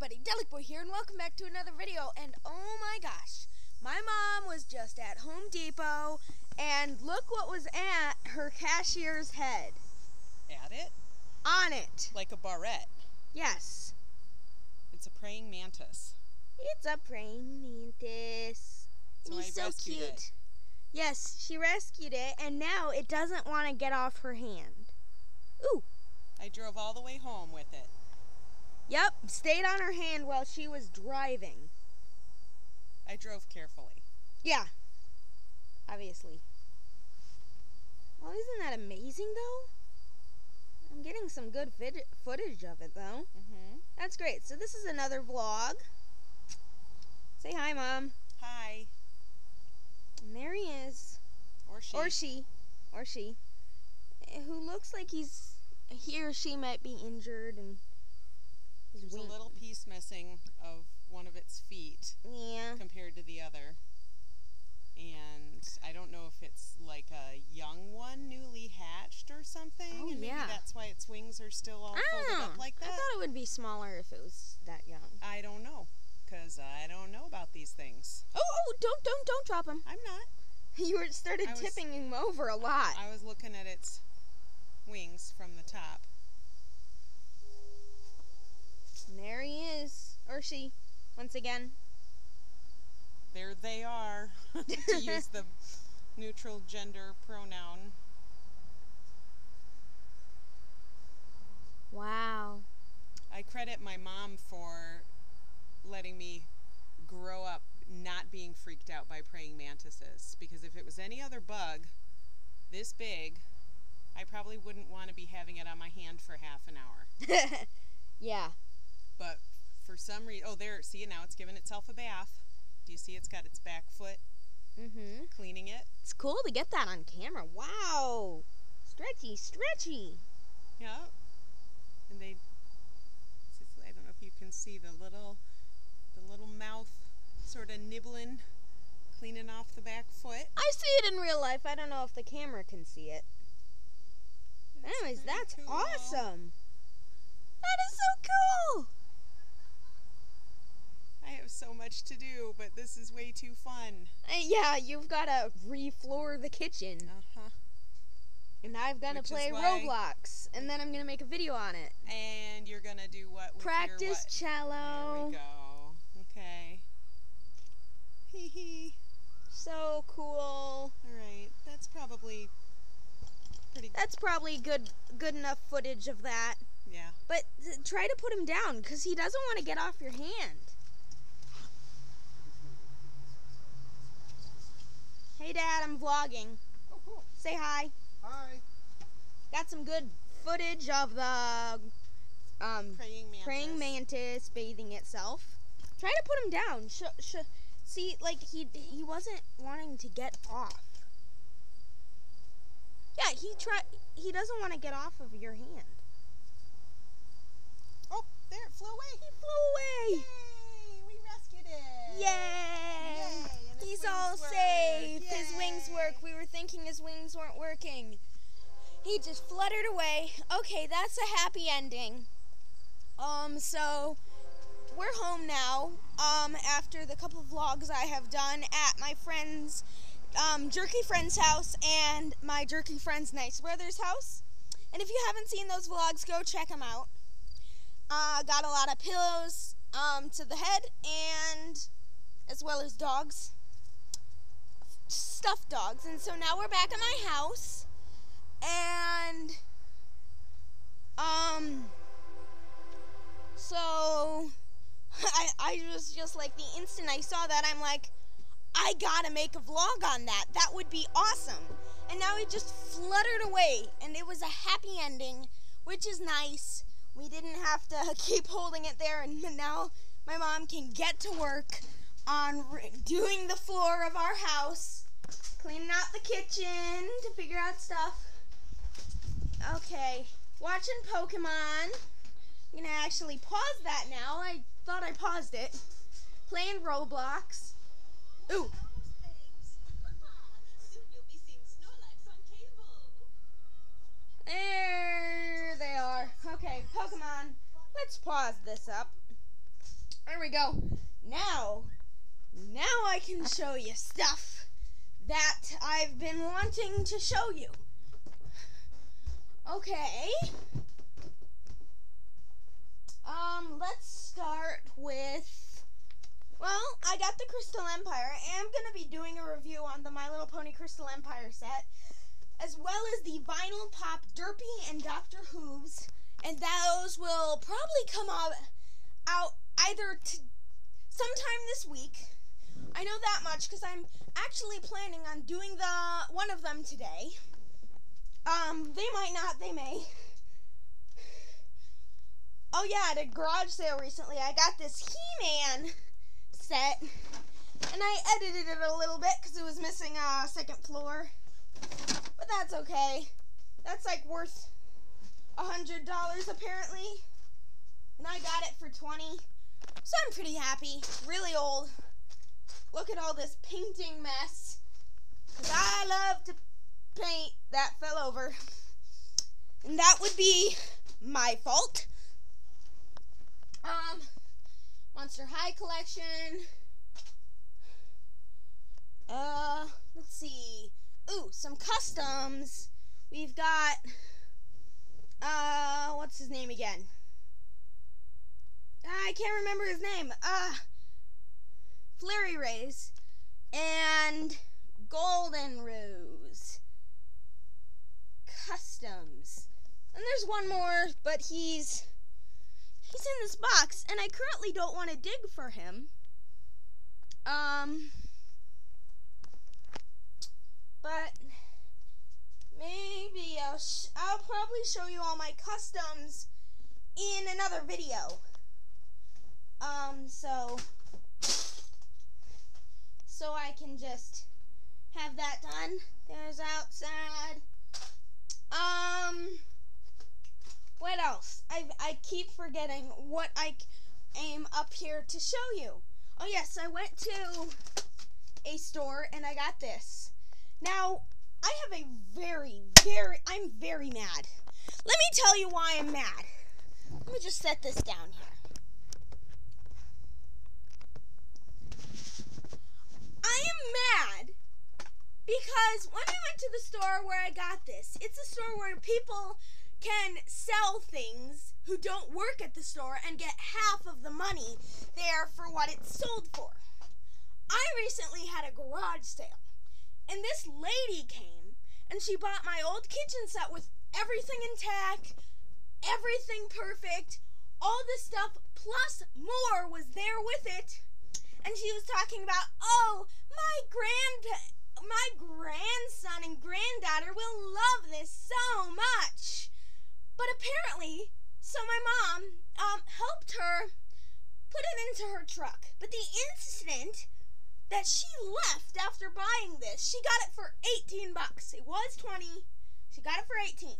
everybody, Delek Boy here, and welcome back to another video. And oh my gosh, my mom was just at Home Depot, and look what was at her cashier's head. At it? On it. Like a barrette. Yes. It's a praying mantis. It's a praying mantis. So he's so cute. it. Yes, she rescued it, and now it doesn't want to get off her hand. Ooh. I drove all the way home with it. Yep, stayed on her hand while she was driving. I drove carefully. Yeah. Obviously. Well, isn't that amazing, though? I'm getting some good vid- footage of it, though. Mm-hmm. That's great. So this is another vlog. Say hi, Mom. Hi. And there he is. Or she. Or she. Or she. eh, Who looks like he's... He or she might be injured and... his There's a little piece missing of one of its feet Yeah. compared to the other. And I don't know if it's like a young one, newly hatched or something. Oh, and maybe yeah. that's why its wings are still all folded know. up oh, like that. I thought it would be smaller if it was that young. I don't know. Because I don't know about these things. Oh, oh, don't, don't, don't drop him. I'm not. You were started was- tipping him over a lot. I was looking at its wings from the top. And there he is. Or she. Once again. There they are, to use the neutral gender pronoun. Wow. I credit my mom for letting me grow up not being freaked out by praying mantises. Because if it was any other bug this big, I probably wouldn't want to be having it on my hand for half an hour. yeah. But for some reason, oh, there, see now, it's giving itself a bath. Do you see it's got its back foot Mm-hmm. cleaning it? It's cool to get that on camera. Wow. Stretchy, stretchy. Yeah. And they, I don't know if you can see the little, the little mouth sort of nibbling, cleaning off the back foot. I see it in real life. I don't know if the camera can see it. It's Anyways, that's cool. awesome. That is so cool. I have so much to do, but this is way too fun. Uh, yeah, you've got to refloor the kitchen. Uh huh. And I've got to play Roblox. And then I'm going to make a video on it. And you're gonna do what? Practice what? cello. There we go. Okay. Hee hee. So cool. All right. That's probably pretty. That's probably good good enough footage of that. Yeah. But th- try to put him down because he doesn't want to get off your hand. Dad, I'm vlogging. Oh, cool. Say hi. Hi. Got some good footage of the um, Praying mantis. praying mantis bathing itself. Try to put him down. Sh- sh- see, like he he wasn't wanting to get off. Yeah, he try. He doesn't want to get off of your hand. Oh, there it flew away. He flew away. Yay! We rescued it. Yay! Yay, and its He's wings all work. safe. His wings Yay. work. We were thinking his wings weren't working. Just fluttered away. Okay, that's a happy ending. Um, so we're home now. Um, after the couple vlogs I have done at my friend's um, jerky friend's house and my jerky friend's nice brother's house. And if you haven't seen those vlogs, go check them out. Uh, got a lot of pillows um, to the head and as well as dogs, stuffed dogs. And so now we're back at my house, and um, so I I was just like the instant I saw that I'm like, I gotta make a vlog on that. That would be awesome. And now it just fluttered away, and it was a happy ending, which is nice. We didn't have to keep holding it there, and now my mom can get to work on doing the floor of our house, cleaning out the kitchen to figure out stuff. Okay, watching Pokemon. I'm gonna actually pause that now. I thought I paused it. Playing Roblox. Ooh, there they are. Okay, Pokemon. Let's pause this up. There we go. Now, now I can show you stuff that I've been wanting to show you. Okay. Um, let's start with. Well, I got the Crystal Empire. I am gonna be doing a review on the My Little Pony Crystal Empire set, as well as the Vinyl Pop Derpy and Doctor Hooves, and those will probably come out out either to sometime this week. I know that much because I'm actually planning on doing the one of them today. Um, they might not, they may. Oh yeah, at a garage sale recently, I got this He-Man set, and I edited it a little bit because it was missing a second floor. But that's okay. That's like worth a hundred dollars apparently, and I got it for twenty. So I'm pretty happy. Really old. Look at all this painting mess. Cause I love to paint. That fell over. And that would be my fault. Um, Monster High collection. Uh, let's see. Ooh, some customs. We've got, uh, what's his name again? I can't remember his name. Uh, Flurry Rays and Golden Rose Customs. And there's one more, but he's he's in this box, and I currently don't want to dig for him. Um, but maybe I'll I'll probably show you all my customs in another video. Um, so so I can just have that done. There's outside. Um, what else? I I keep forgetting what I am up here to show you. Oh yes, I went to a store and I got this. Now I have a very very I'm very mad. Let me tell you why I'm mad. Let me just set this down here. I am mad because when I went to the store where I got this, it's a store where people can sell things who don't work at the store and get half of the money there for what it's sold for. I recently had a garage sale, and this lady came and she bought my old kitchen set with everything intact, everything perfect, all the stuff plus more was there with it and she was talking about, oh, my grand, my grandson and granddaughter will love this so much. But apparently, so my mom um, helped her put it into her truck. But the instant that she left after buying this, she got it for 18 bucks. It was 20. She got it for 18.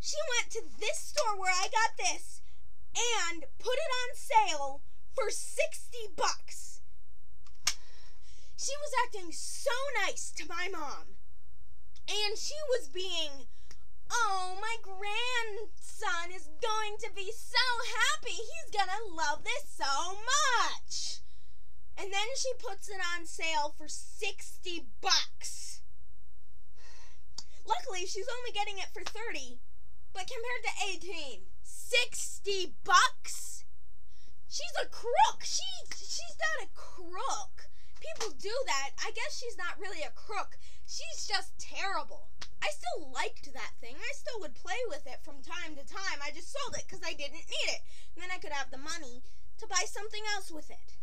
She went to this store where I got this and put it on sale for 60 bucks. She was acting so nice to my mom. And she was being, oh, my grandson is going to be so happy. He's going to love this so much. And then she puts it on sale for 60 bucks. Luckily, she's only getting it for 30, but compared to 18, 60 bucks? She's a crook. She she's not a crook. People do that. I guess she's not really a crook. She's just terrible. I still liked that thing. I still would play with it from time to time. I just sold it because I didn't need it. And then I could have the money to buy something else with it.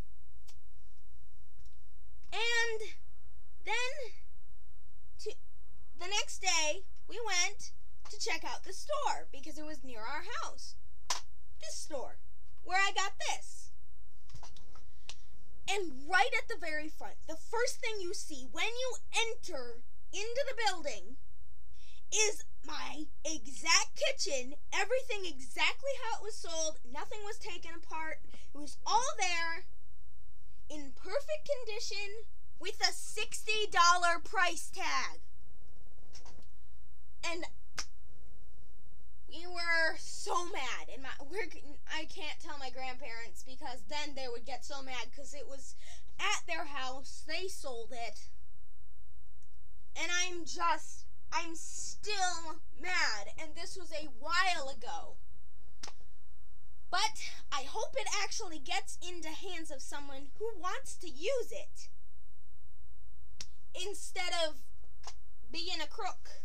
And then to the next day, we went to check out the store because it was near our house. This store where I got this. And right at the very front, the first thing you see when you enter into the building is my exact kitchen, everything exactly how it was sold, nothing was taken apart. It was all there in perfect condition with a $60 price tag. And we were so mad, and my we're, can't tell my grandparents because then they would get so mad because it was at their house. They sold it, and I'm just I'm still mad, and this was a while ago. But I hope it actually gets into hands of someone who wants to use it instead of being a crook.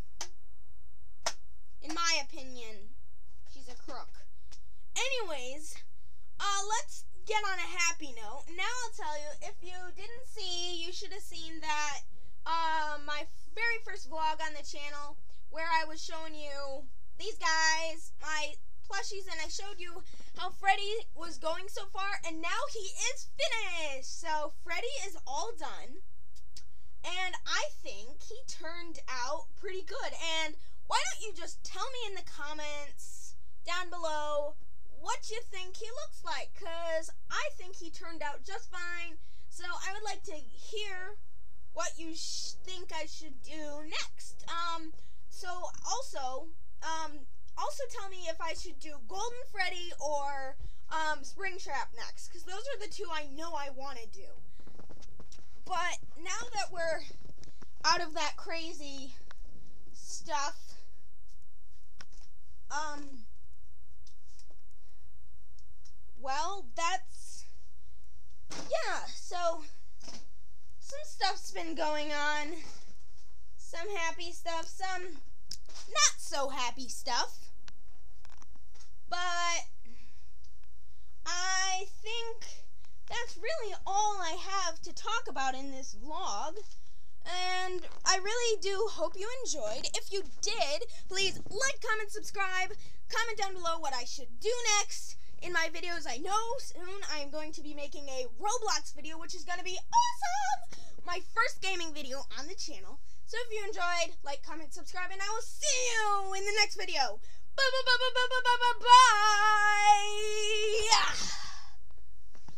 In my opinion, she's a crook. Anyways, uh, let's get on a happy note. Now I'll tell you, if you didn't see, you should have seen that uh, my very first vlog on the channel where I was showing you these guys, my plushies, and I showed you how Freddy was going so far, and now he is finished. So Freddy is all done, and I think he turned out pretty good. And why don't you just tell me in the comments down below what you think he looks like? Because I think he turned out just fine. So I would like to hear what you sh- think I should do next. Um, so also, um, also tell me if I should do Golden Freddy or um, Springtrap next, because those are the two I know I want to do. But now that we're out of that crazy stuff, um, well, that's yeah. So some stuff's been going on. Some happy stuff, some not so happy stuff. But I think that's really all I have to talk about in this vlog. And I really do hope you enjoyed. If you did, please like, comment, subscribe. Comment down below what I should do next in my videos. I know soon I am going to be making a Roblox video, which is going to be awesome! My first gaming video on the channel. So if you enjoyed, like, comment, subscribe, and I will see you in the next video. Bye bye bye bye bye bye bye bye.